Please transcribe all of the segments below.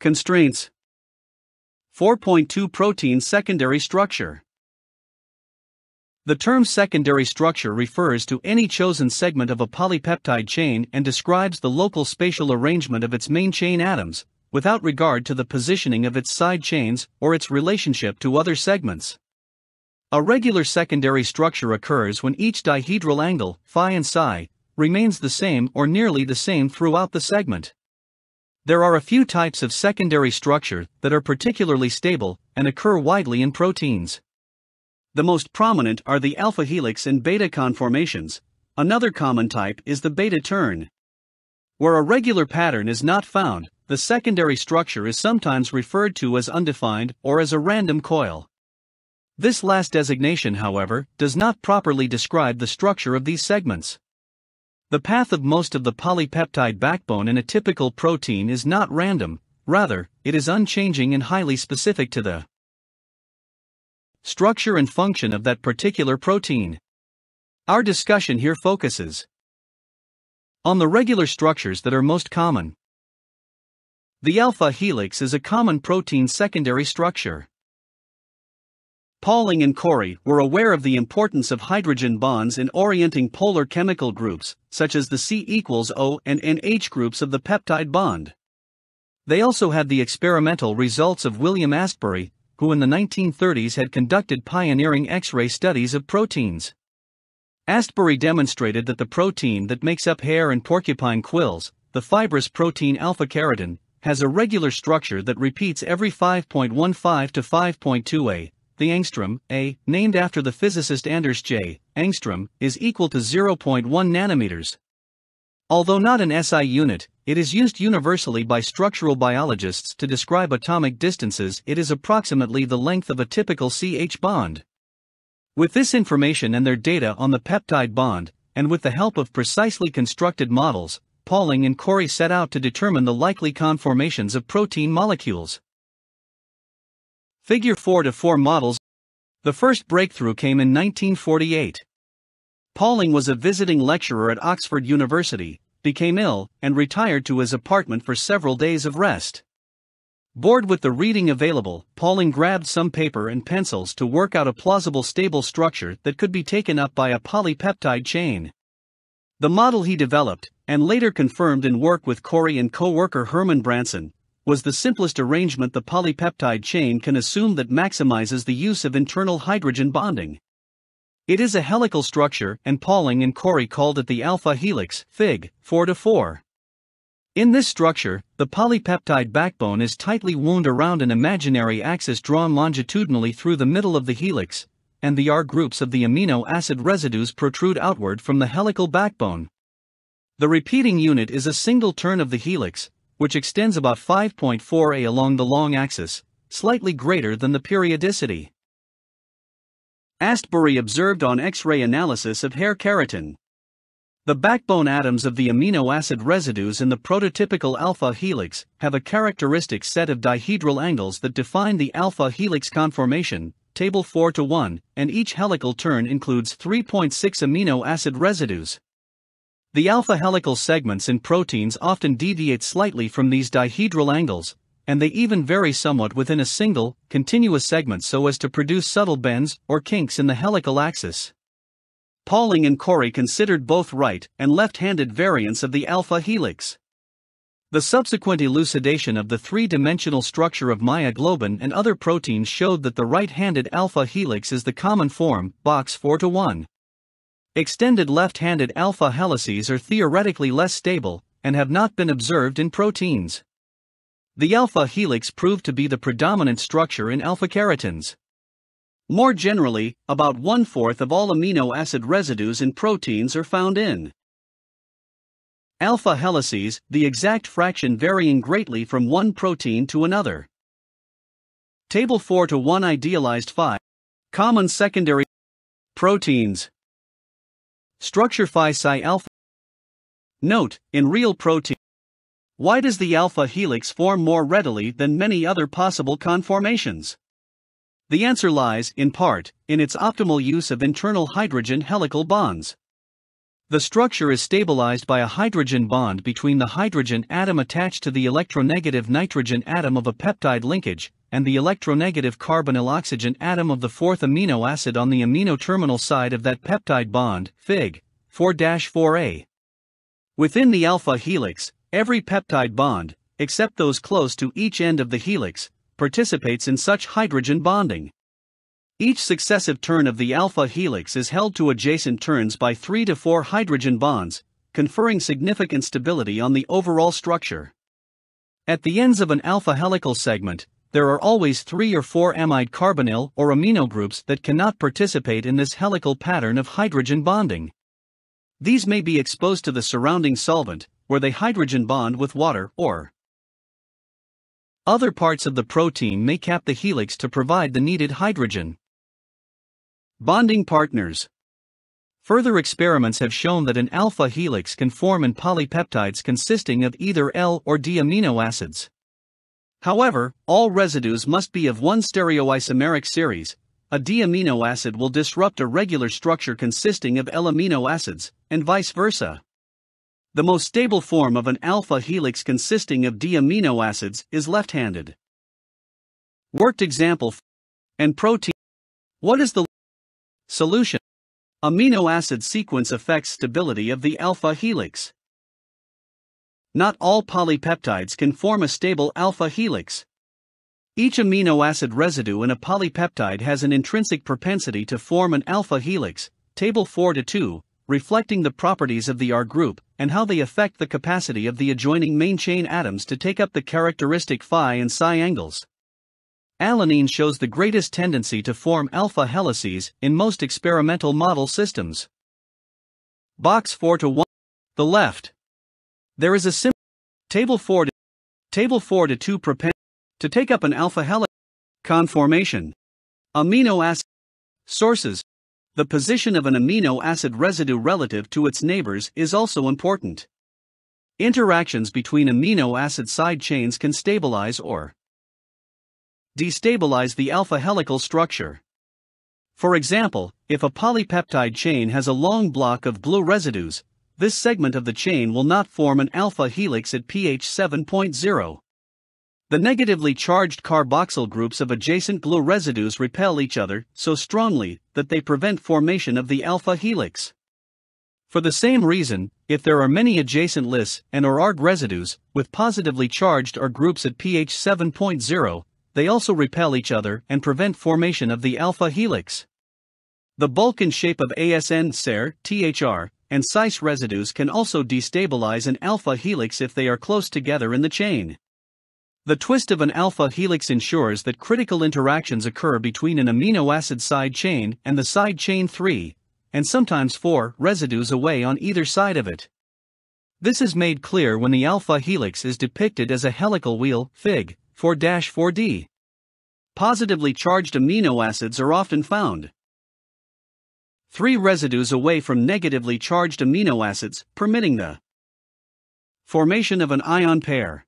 Constraints 4.2 Protein secondary structure. The term secondary structure refers to any chosen segment of a polypeptide chain and describes the local spatial arrangement of its main chain atoms, without regard to the positioning of its side chains or its relationship to other segments. A regular secondary structure occurs when each dihedral angle, phi and psi, remains the same or nearly the same throughout the segment. There are a few types of secondary structure that are particularly stable and occur widely in proteins. The most prominent are the alpha helix and beta conformations. Another common type is the beta turn. Where a regular pattern is not found, the secondary structure is sometimes referred to as undefined or as a random coil. This last designation, however, does not properly describe the structure of these segments. The path of most of the polypeptide backbone in a typical protein is not random, rather, it is unchanging and highly specific to the structure and function of that particular protein. Our discussion here focuses on the regular structures that are most common. The alpha helix is a common protein secondary structure. Pauling and Corey were aware of the importance of hydrogen bonds in orienting polar chemical groups, such as the C equals O and NH groups of the peptide bond. They also had the experimental results of William Astbury, who in the 1930s had conducted pioneering X ray studies of proteins. Astbury demonstrated that the protein that makes up hair and porcupine quills, the fibrous protein alpha keratin, has a regular structure that repeats every 5.15 to 5.2a, the angstrom, A, named after the physicist Anders J. Angstrom, is equal to 0.1 nanometers. Although not an SI unit, it is used universally by structural biologists to describe atomic distances. It is approximately the length of a typical CH bond. With this information and their data on the peptide bond, and with the help of precisely constructed models, Pauling and Corey set out to determine the likely conformations of protein molecules. Figure 4 to 4 models. The first breakthrough came in 1948. Pauling was a visiting lecturer at Oxford University, became ill, and retired to his apartment for several days of rest. Bored with the reading available, Pauling grabbed some paper and pencils to work out a plausible stable structure that could be taken up by a polypeptide chain. The model he developed, and later confirmed in work with Corey and co worker Herman Branson, was the simplest arrangement the polypeptide chain can assume that maximizes the use of internal hydrogen bonding. It is a helical structure, and Pauling and Corey called it the alpha helix, Fig. 4 to 4. In this structure, the polypeptide backbone is tightly wound around an imaginary axis drawn longitudinally through the middle of the helix, and the R groups of the amino acid residues protrude outward from the helical backbone. The repeating unit is a single turn of the helix, which extends about 5.4 a along the long axis, slightly greater than the periodicity. Astbury observed on X ray analysis of hair keratin. The backbone atoms of the amino acid residues in the prototypical alpha helix have a characteristic set of dihedral angles that define the alpha helix conformation, table 4 to 1, and each helical turn includes 3.6 amino acid residues. The alpha helical segments in proteins often deviate slightly from these dihedral angles, and they even vary somewhat within a single, continuous segment so as to produce subtle bends or kinks in the helical axis. Pauling and Corey considered both right and left handed variants of the alpha helix. The subsequent elucidation of the three dimensional structure of myoglobin and other proteins showed that the right handed alpha helix is the common form, box 4 to 1. Extended left-handed alpha helices are theoretically less stable and have not been observed in proteins. The alpha helix proved to be the predominant structure in alpha keratins. More generally, about one fourth of all amino acid residues in proteins are found in alpha helices, the exact fraction varying greatly from one protein to another. Table 4 to 1 idealized 5. Common secondary proteins. Structure phi psi alpha. Note, in real protein, why does the alpha helix form more readily than many other possible conformations? The answer lies, in part, in its optimal use of internal hydrogen helical bonds. The structure is stabilized by a hydrogen bond between the hydrogen atom attached to the electronegative nitrogen atom of a peptide linkage and the electronegative carbonyl oxygen atom of the fourth amino acid on the amino terminal side of that peptide bond, Fig. 4-4a. Within the alpha helix, every peptide bond, except those close to each end of the helix, participates in such hydrogen bonding. Each successive turn of the alpha helix is held to adjacent turns by 3 to 4 hydrogen bonds, conferring significant stability on the overall structure. At the ends of an alpha helical segment, there are always 3 or 4 amide carbonyl or amino groups that cannot participate in this helical pattern of hydrogen bonding. These may be exposed to the surrounding solvent, where they hydrogen bond with water or other parts of the protein may cap the helix to provide the needed hydrogen. Bonding partners. Further experiments have shown that an alpha helix can form in polypeptides consisting of either L or D amino acids. However, all residues must be of one stereoisomeric series. A D amino acid will disrupt a regular structure consisting of L amino acids, and vice versa. The most stable form of an alpha helix consisting of D amino acids is left handed. Worked example and protein. What is the Solution Amino acid sequence affects stability of the alpha helix. Not all polypeptides can form a stable alpha helix. Each amino acid residue in a polypeptide has an intrinsic propensity to form an alpha helix, table 4 to 2, reflecting the properties of the R group and how they affect the capacity of the adjoining main chain atoms to take up the characteristic phi and psi angles. Alanine shows the greatest tendency to form alpha helices in most experimental model systems. Box 4 to 1. The left. There is a simple table 4 to table 4 to 2 propensity to take up an alpha helix conformation. Amino acid sources. The position of an amino acid residue relative to its neighbors is also important. Interactions between amino acid side chains can stabilize or destabilize the alpha helical structure. For example, if a polypeptide chain has a long block of Glu residues, this segment of the chain will not form an alpha helix at pH 7.0. The negatively charged carboxyl groups of adjacent Glu residues repel each other so strongly that they prevent formation of the alpha helix. For the same reason, if there are many adjacent Lys and or ARG residues with positively charged R groups at pH 7.0, they also repel each other and prevent formation of the alpha helix. The bulk and shape of ASN, SER, THR, and Cys residues can also destabilize an alpha helix if they are close together in the chain. The twist of an alpha helix ensures that critical interactions occur between an amino acid side chain and the side chain 3, and sometimes 4, residues away on either side of it. This is made clear when the alpha helix is depicted as a helical wheel, Fig. 4-4D. Positively charged amino acids are often found. Three residues away from negatively charged amino acids, permitting the formation of an ion pair.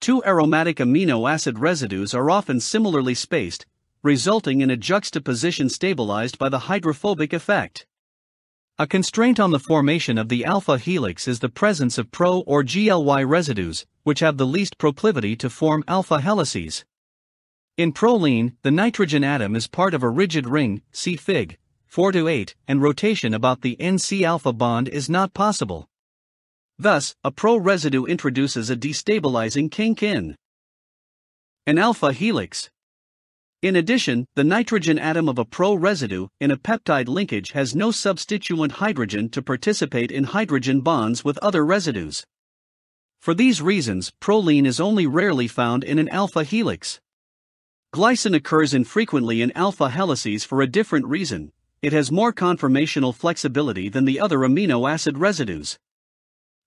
Two aromatic amino acid residues are often similarly spaced, resulting in a juxtaposition stabilized by the hydrophobic effect. A constraint on the formation of the alpha helix is the presence of pro or GLY residues, which have the least proclivity to form alpha helices. In proline, the nitrogen atom is part of a rigid ring, see Fig. 4 to 8, and rotation about the NC alpha bond is not possible. Thus, a pro residue introduces a destabilizing kink in an alpha helix. In addition, the nitrogen atom of a pro residue in a peptide linkage has no substituent hydrogen to participate in hydrogen bonds with other residues. For these reasons, proline is only rarely found in an alpha helix. Glycine occurs infrequently in alpha helices for a different reason it has more conformational flexibility than the other amino acid residues.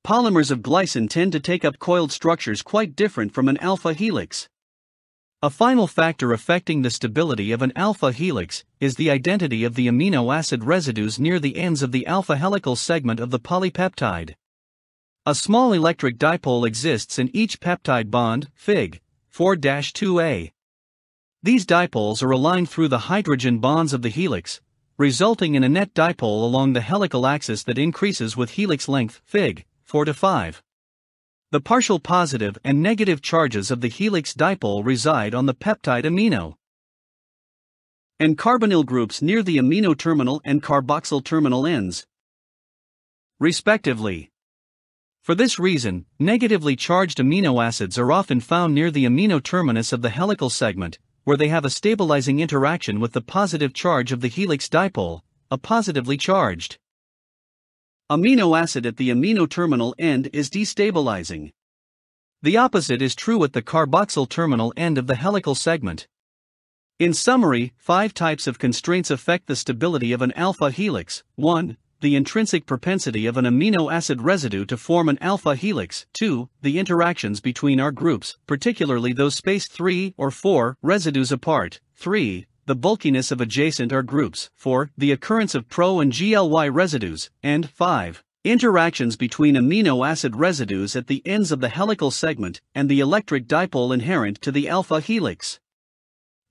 Polymers of glycine tend to take up coiled structures quite different from an alpha helix. A final factor affecting the stability of an alpha helix is the identity of the amino acid residues near the ends of the alpha helical segment of the polypeptide. A small electric dipole exists in each peptide bond, Fig. 4-2a. These dipoles are aligned through the hydrogen bonds of the helix, resulting in a net dipole along the helical axis that increases with helix length, Fig. 4 to 5. The partial positive and negative charges of the helix dipole reside on the peptide amino and carbonyl groups near the amino terminal and carboxyl terminal ends, respectively. For this reason, negatively charged amino acids are often found near the amino terminus of the helical segment, where they have a stabilizing interaction with the positive charge of the helix dipole, a positively charged amino acid at the amino terminal end is destabilizing. The opposite is true at the carboxyl terminal end of the helical segment. In summary, five types of constraints affect the stability of an alpha helix 1. The intrinsic propensity of an amino acid residue to form an alpha helix. 2. The interactions between R groups, particularly those spaced 3 or 4 residues apart. 3 the bulkiness of adjacent R groups, 4. the occurrence of pro and GLY residues, and 5. interactions between amino acid residues at the ends of the helical segment and the electric dipole inherent to the alpha helix.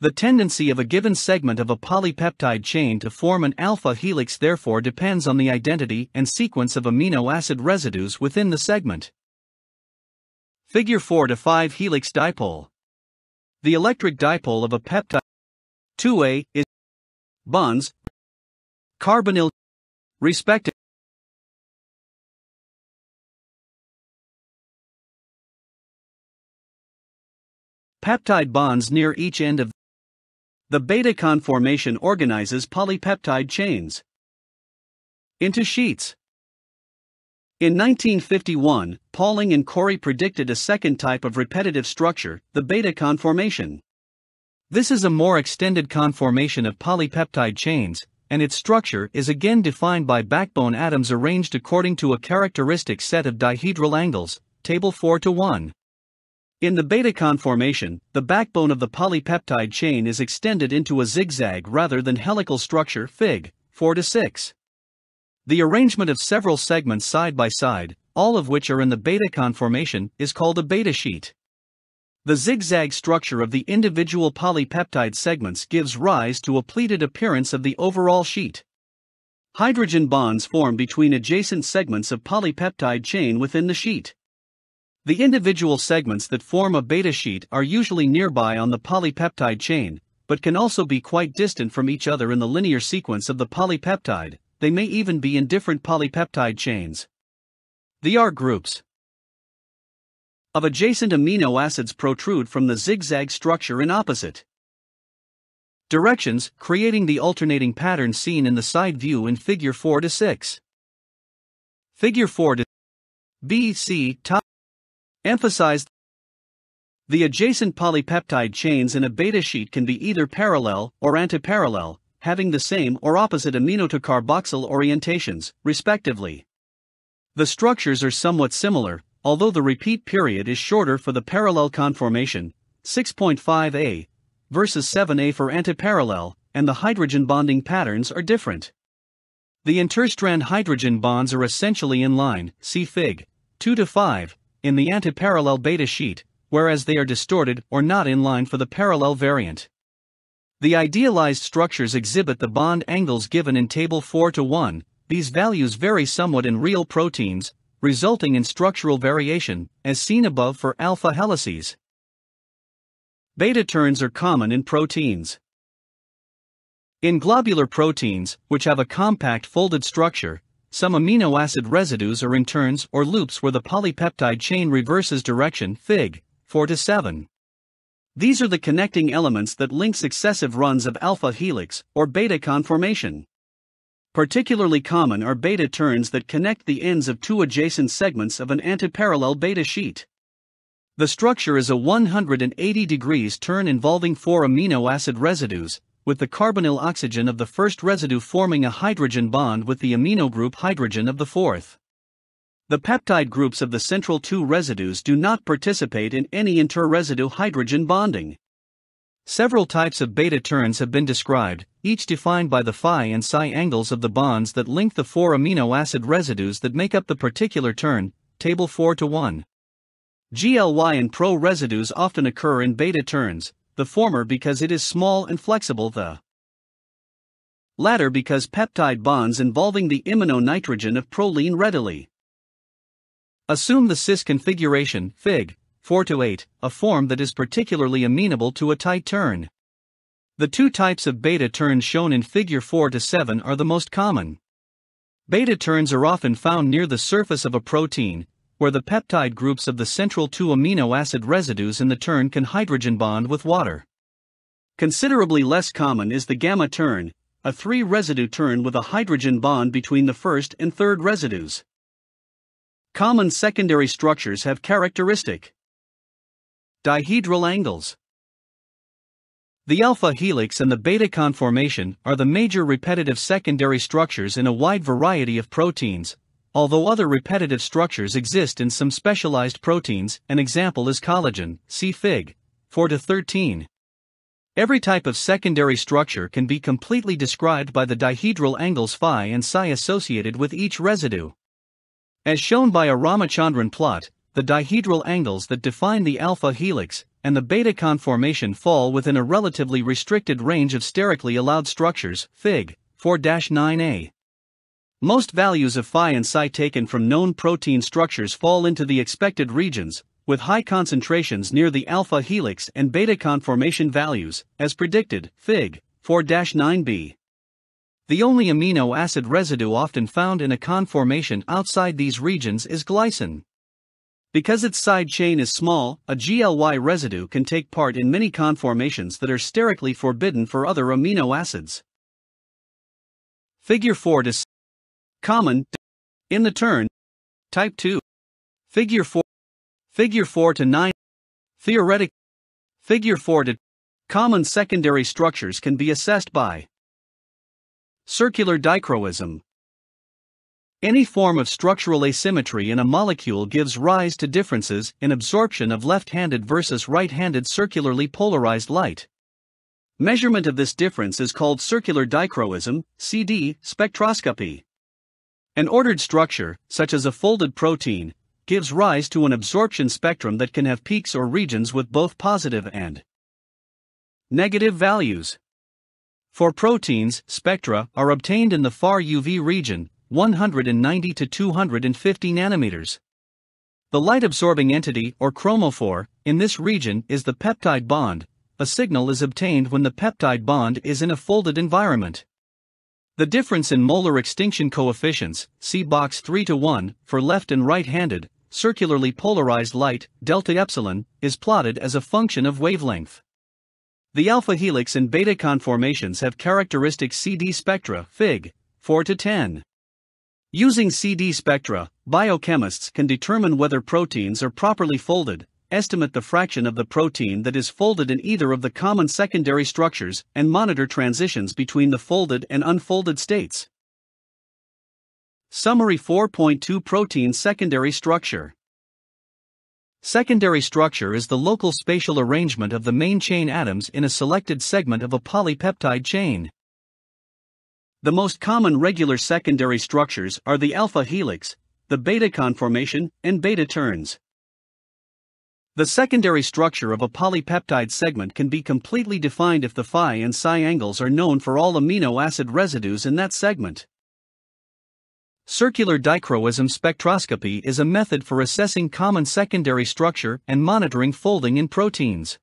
The tendency of a given segment of a polypeptide chain to form an alpha helix therefore depends on the identity and sequence of amino acid residues within the segment. Figure 4 to 5 helix dipole. The electric dipole of a peptide 2A is bonds carbonyl respective peptide bonds near each end of the beta conformation organizes polypeptide chains into sheets. In 1951, Pauling and Corey predicted a second type of repetitive structure, the beta conformation. This is a more extended conformation of polypeptide chains, and its structure is again defined by backbone atoms arranged according to a characteristic set of dihedral angles, table 4 to 1. In the beta conformation, the backbone of the polypeptide chain is extended into a zigzag rather than helical structure Fig. 4 to 6. The arrangement of several segments side by side, all of which are in the beta conformation, is called a beta sheet. The zigzag structure of the individual polypeptide segments gives rise to a pleated appearance of the overall sheet. Hydrogen bonds form between adjacent segments of polypeptide chain within the sheet. The individual segments that form a beta sheet are usually nearby on the polypeptide chain, but can also be quite distant from each other in the linear sequence of the polypeptide, they may even be in different polypeptide chains. The R groups of adjacent amino acids protrude from the zigzag structure in opposite directions, creating the alternating pattern seen in the side view in Figure 4 to 6. Figure 4 to B, C, top emphasized the adjacent polypeptide chains in a beta sheet can be either parallel or antiparallel, having the same or opposite amino to carboxyl orientations, respectively. The structures are somewhat similar, although the repeat period is shorter for the parallel conformation, 6.5a, versus 7a for antiparallel, and the hydrogen bonding patterns are different. The interstrand hydrogen bonds are essentially in line, see Fig. 2 to 5, in the antiparallel beta sheet, whereas they are distorted or not in line for the parallel variant. The idealized structures exhibit the bond angles given in Table 4 to 1, these values vary somewhat in real proteins, resulting in structural variation, as seen above for alpha helices. Beta turns are common in proteins. In globular proteins, which have a compact folded structure, some amino acid residues are in turns or loops where the polypeptide chain reverses direction Fig. 4 to 7. These are the connecting elements that link successive runs of alpha helix or beta conformation. Particularly common are beta turns that connect the ends of two adjacent segments of an antiparallel beta sheet. The structure is a 180 degrees turn involving four amino acid residues, with the carbonyl oxygen of the first residue forming a hydrogen bond with the amino group hydrogen of the fourth. The peptide groups of the central two residues do not participate in any inter-residue hydrogen bonding. Several types of beta turns have been described, each defined by the phi and psi angles of the bonds that link the four amino acid residues that make up the particular turn, table 4 to 1. GLY and pro residues often occur in beta turns, the former because it is small and flexible, the latter because peptide bonds involving the imino-nitrogen of proline readily. Assume the cis configuration, Fig. 4 to 8, a form that is particularly amenable to a tight turn. The two types of beta turns shown in figure 4 to 7 are the most common. Beta turns are often found near the surface of a protein, where the peptide groups of the central two amino acid residues in the turn can hydrogen bond with water. Considerably less common is the gamma turn, a three residue turn with a hydrogen bond between the first and third residues. Common secondary structures have characteristic dihedral angles. The alpha helix and the beta conformation are the major repetitive secondary structures in a wide variety of proteins, although other repetitive structures exist in some specialized proteins, an example is collagen, see Fig. 4 to 13. Every type of secondary structure can be completely described by the dihedral angles phi and psi associated with each residue. As shown by a Ramachandran plot, the dihedral angles that define the alpha helix and the beta conformation fall within a relatively restricted range of sterically allowed structures, Fig. 4-9a. Most values of phi and psi taken from known protein structures fall into the expected regions, with high concentrations near the alpha helix and beta conformation values, as predicted, Fig. 4-9b. The only amino acid residue often found in a conformation outside these regions is glycine. Because its side chain is small, a GLY residue can take part in many conformations that are sterically forbidden for other amino acids. Figure 4 to Common. In the turn. Type 2. Figure 4. Figure 4 to 9. Theoretic. Figure 4 to. Common secondary structures can be assessed by circular dichroism. Any form of structural asymmetry in a molecule gives rise to differences in absorption of left handed versus right handed circularly polarized light. Measurement of this difference is called circular dichroism, CD, spectroscopy. An ordered structure, such as a folded protein, gives rise to an absorption spectrum that can have peaks or regions with both positive and negative values. For proteins, spectra are obtained in the far UV region, 190 to 250 nanometers. The light absorbing entity, or chromophore, in this region is the peptide bond. A signal is obtained when the peptide bond is in a folded environment. The difference in molar extinction coefficients, see box 3 to 1, for left and right handed, circularly polarized light, delta epsilon, is plotted as a function of wavelength. The alpha helix and beta conformations have characteristic CD spectra, Fig. 4 to 10. Using CD spectra, biochemists can determine whether proteins are properly folded, estimate the fraction of the protein that is folded in either of the common secondary structures, and monitor transitions between the folded and unfolded states. Summary 4.2 Protein Secondary Structure Secondary structure is the local spatial arrangement of the main chain atoms in a selected segment of a polypeptide chain. The most common regular secondary structures are the alpha helix, the beta conformation, and beta turns. The secondary structure of a polypeptide segment can be completely defined if the phi and psi angles are known for all amino acid residues in that segment. Circular dichroism spectroscopy is a method for assessing common secondary structure and monitoring folding in proteins.